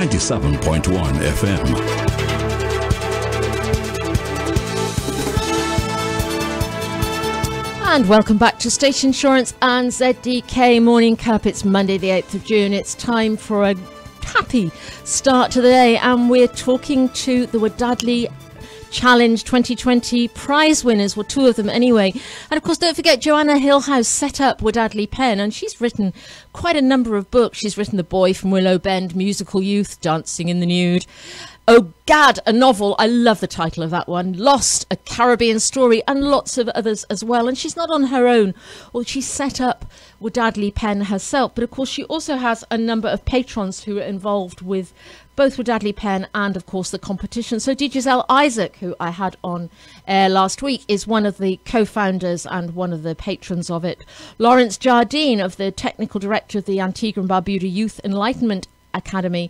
97.1 FM. And welcome back to State Insurance and ZDK Morning Cup. It's Monday, the 8th of June. It's time for a happy start to the day, and we're talking to the Wadadli Challenge 2020 prize winners, well, two of them anyway. And of course, don't forget, Joanne Hillhouse set up Wadadli Pen, and she's written quite a number of books. She's written The Boy from Willow Bend, Musical Youth, Dancing in the Nude. Oh Gad, a novel. I love the title of that one. Lost, a Caribbean story, and lots of others as well. And she's not on her own. Well, she set up Wadadli Pen herself, but of course she also has a number of patrons who are involved with both Wadadli Pen and, of course, the competition. So. Giselle Isaac, who I had on air last week, is one of the co-founders and one of the patrons of it. Lawrence Jardine, of the technical director of the Antigua and Barbuda Youth Enlightenment Academy,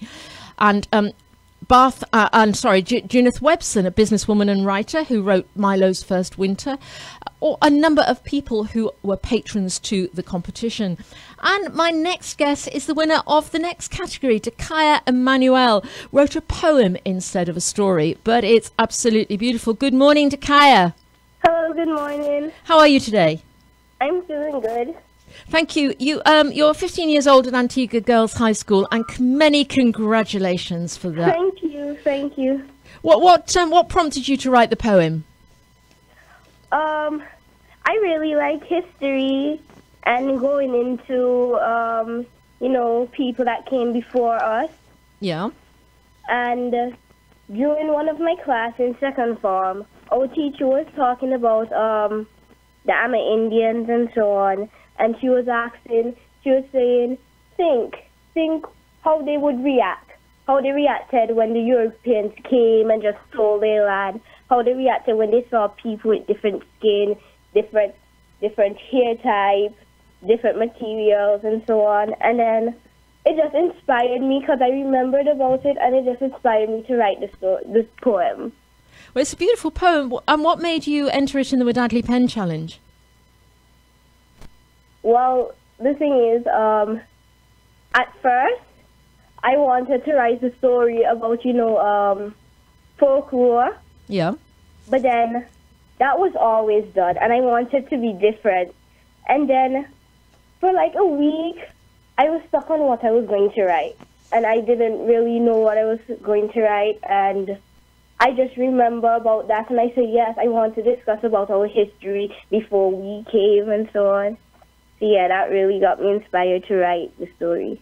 and um, Bath, uh, I'm sorry, J- Junith Webson, a businesswoman and writer who wrote Milo's First Winter, or a number of people who were patrons to the competition. And my next guest is the winner of the next category. D'Chaiya Emmanuel wrote a poem instead of a story, but it's absolutely beautiful. Good morning, D'Chaiya. Hello, good morning. How are you today? I'm doing good. Thank you. You, um, you're 15 years old at Antigua Girls High School, and many congratulations for that. Thank you, thank you. What, what, um, what prompted you to write the poem? Um, I really like history and going into, um, you know, people that came before us. Yeah. And uh, during one of my class in second form, our teacher was talking about um, the Amerindians and so on. And she was asking, she was saying, think, think how they would react, how they reacted when the Europeans came and just stole their land, how they reacted when they saw people with different skin, different, different hair types, different materials, and so on. And then it just inspired me because I remembered about it, and it just inspired me to write this this poem. Well, it's a beautiful poem. And what made you enter it in the Wadadli Pen Challenge? Well, the thing is, um, at first, I wanted to write a story about, you know, um, folklore, Yeah. but then that was always done, and I wanted to be different. And then for like a week, I was stuck on what I was going to write, and I didn't really know what I was going to write, and I just remember about that, and I said, yes, I want to discuss about our history before we came and so on. So yeah, that really got me inspired to write the story.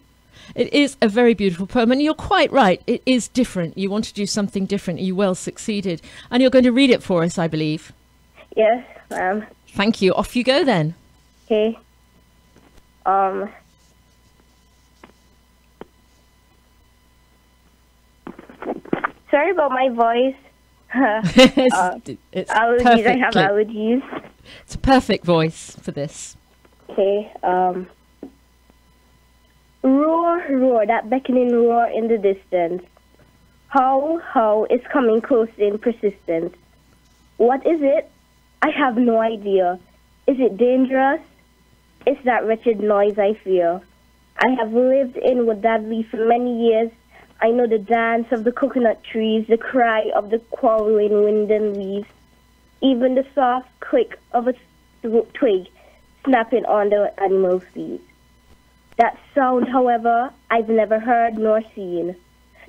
It is a very beautiful poem, and you're quite right. It is different. You want to do something different. You well succeeded. And you're going to read it for us, I believe. Yes, ma'am. Thank you. Off you go then. Okay. Um. Sorry about my voice. it's, Uh, it's allergies. I have allergies. It's a perfect voice for this. Okay. Um. Roar, roar! That beckoning roar in the distance. How, how! It's coming close in persistent. What is it? I have no idea. Is it dangerous? It's that wretched noise I fear. I have lived in Wadadli for many years. I know the dance of the coconut trees, the cry of the quarreling wind and leaves, even the soft click of a twig snapping on the animal's feet. That sound, however, I've never heard nor seen.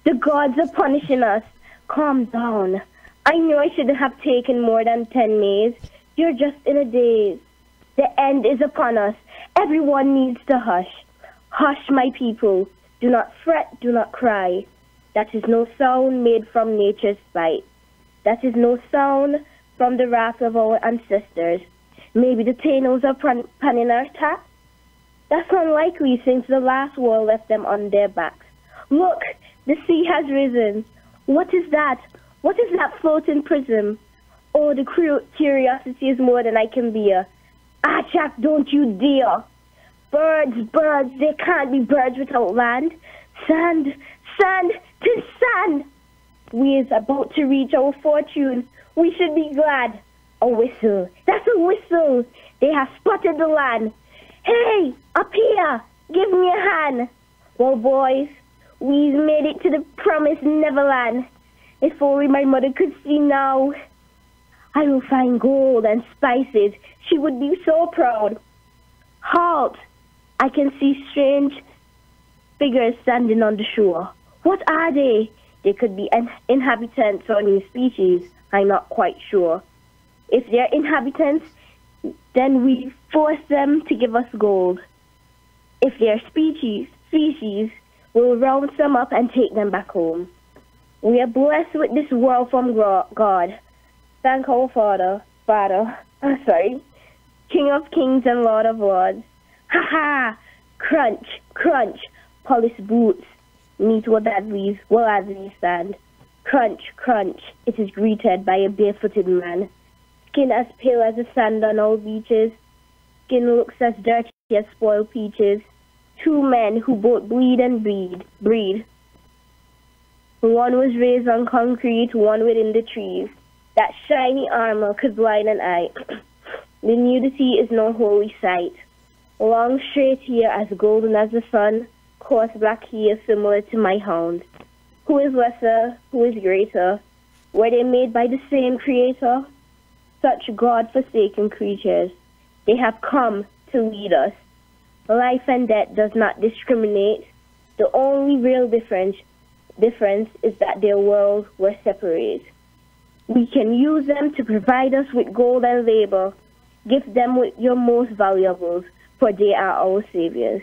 The gods are punishing us. Calm down. I knew I shouldn't have taken more than ten days. You're just in a daze. The end is upon us. Everyone needs to hush. Hush, my people. Do not fret, do not cry. That is no sound made from nature's spite. That is no sound from the wrath of our ancestors. Maybe the Tainos are plan- planning our attack? That's unlikely since the last war left them on their backs. Look, the sea has risen. What is that? What is that floating prism? Oh, the curiosity is more than I can bear. Ah, Jack, don't you dare. Birds, birds, there can't be birds without land. Sand, sand, tis sand. We is about to reach our fortune. We should be glad. A whistle. That's a whistle. They have spotted the land. Hey, up here. Give me a hand. Well, boys, we've made it to the promised Neverland. If only my mother could see now. I will find gold and spices. She would be so proud. Halt! I can see strange figures standing on the shore. What are they? They could be in- inhabitants or new species. I'm not quite sure. If they're inhabitants, then we force them to give us gold. If they're species, species, we'll round them up and take them back home. We are blessed with this world from God. Thank our Father, Father, I'm sorry, King of Kings and Lord of Lords. Ha ha! Crunch, crunch, polished boots meet what that leaves, well as we stand. Crunch, crunch, it is greeted by a barefooted man. Skin as pale as the sand on all beaches. Skin looks as dirty as spoiled peaches. Two men who both bleed and breed, breed. One was raised on concrete, one within the trees. That shiny armor could blind an eye. the nudity is no holy sight. Long straight hair as golden as the sun, coarse black hair similar to my hound. Who is lesser? Who is greater? Were they made by the same creator? Such God-forsaken creatures. They have come to lead us. Life and death does not discriminate. The only real difference difference is that their worlds were separate. We can use them to provide us with gold and labor. Give them with your most valuables, for they are our saviors.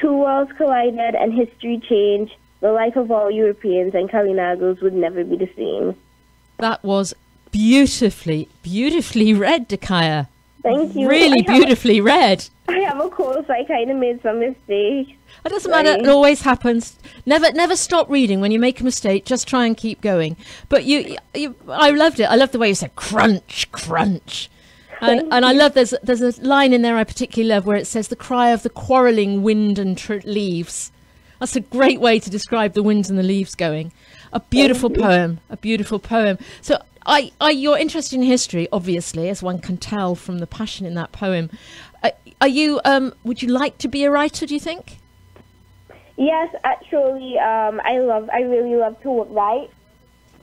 Two worlds collided and history changed. The life of all Europeans and Kalinagos would never be the same. That was beautifully, beautifully read, D'Chaiya. Thank you. Really I beautifully read. I have a cold, so I kind of made some mistakes. It doesn't matter. It always happens. Never, never stop reading when you make a mistake. Just try and keep going. But you, you I loved it. I loved the way you said crunch, crunch, and and I love there's there's a line in there I particularly love where it says the cry of the quarrelling wind and tr- leaves. That's a great way to describe the winds and the leaves going. A beautiful poem. A beautiful poem. So. I, I, you're interested in history, obviously, as one can tell from the passion in that poem. Uh, are you? Um, would you like to be a writer? Do you think? Yes, actually, um, I love, I really love to write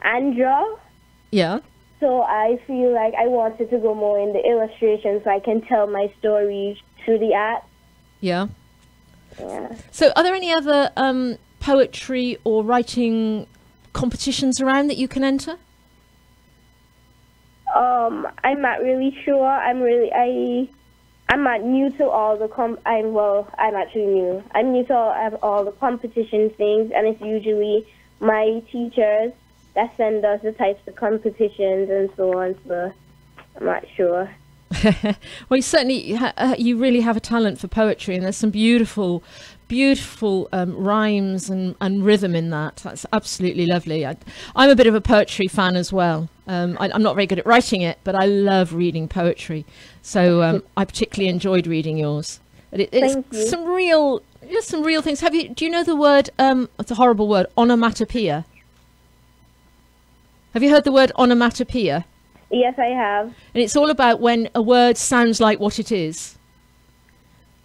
and draw. Yeah. So I feel like I wanted to go more in the illustration so I can tell my story through the art. Yeah. Yeah. So, are there any other um, poetry or writing competitions around that you can enter? Um, I'm not really sure. I'm really I I'm not new to all the com. I'm well. I'm actually new. I'm new to all, all the competition things, and it's usually my teachers that send us the types of competitions and so on. So I'm not sure. well, you certainly uh, you really have a talent for poetry, and there's some beautiful, beautiful um, rhymes and, and rhythm in that. That's absolutely lovely. I, I'm a bit of a poetry fan as well. Um, I, I'm not very good at writing it, but I love reading poetry. So um, I particularly enjoyed reading yours. It, it's Thank you. some real, just some real things. Have you? Do you know the word? Um, it's a horrible word. Onomatopoeia. Have you heard the word onomatopoeia? Yes, I have. And it's all about when a word sounds like what it is.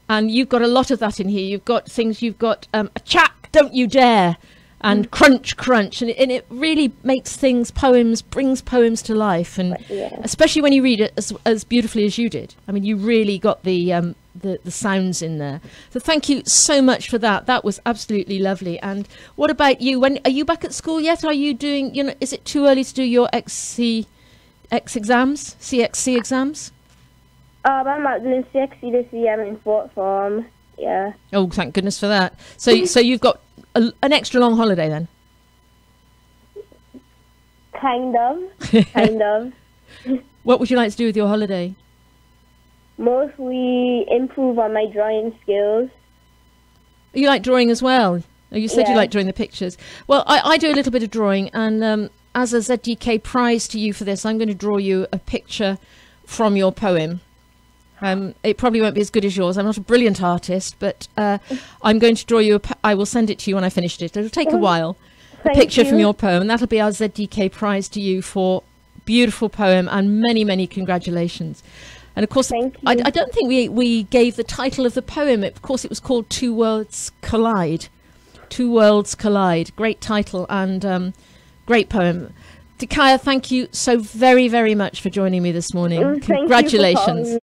And you've got a lot of that in here. You've got things, you've got um, a chack, don't you dare, and crunch, crunch. And it, and it really makes things, poems, brings poems to life. And Yeah. especially when you read it as, as beautifully as you did. I mean, you really got the, um, the, the sounds in there. So thank you so much for that. That was absolutely lovely. And what about you? When Are you back at school yet? Are you doing, you know, is it too early to do your XC? X exams, CXC exams. Um, I'm not doing CXC this year. I'm in fourth form. Yeah. Oh, thank goodness for that. So, so you've got a, an extra long holiday then. Kind of. kind of. What would you like to do with your holiday? Mostly improve on my drawing skills. You like drawing as well. You said you like drawing the pictures. Well, I, I do a little bit of drawing, and um, as a ZDK prize to you for this, I'm going to draw you a picture from your poem. Um, it probably won't be as good as yours. I'm not a brilliant artist, but uh, I'm going to draw you. A I will send it to you when I finished it. It'll take a while. A picture from your poem, and that'll be our ZDK prize to you for beautiful poem and many, many congratulations. And of course, I. I don't think we we gave the title of the poem. Of course, it was called Two Worlds Collide. Two Worlds Collide. Great title and um, great poem. D'Chaiya, thank you so very, very much for joining me this morning. Mm, thank Congratulations.